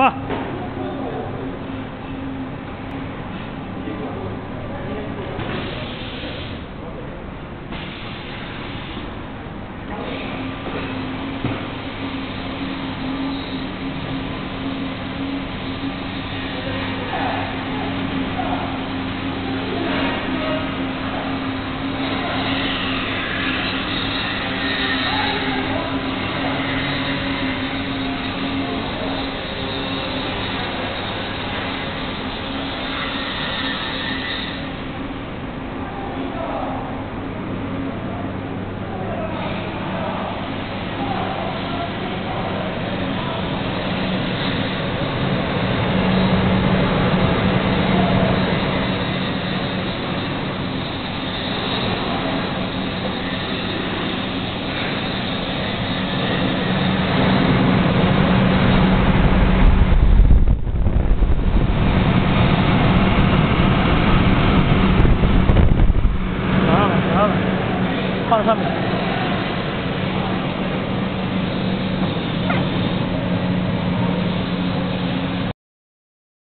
吧。放上面。